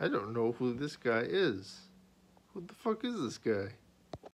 I don't know who this guy is. Who the fuck is this guy?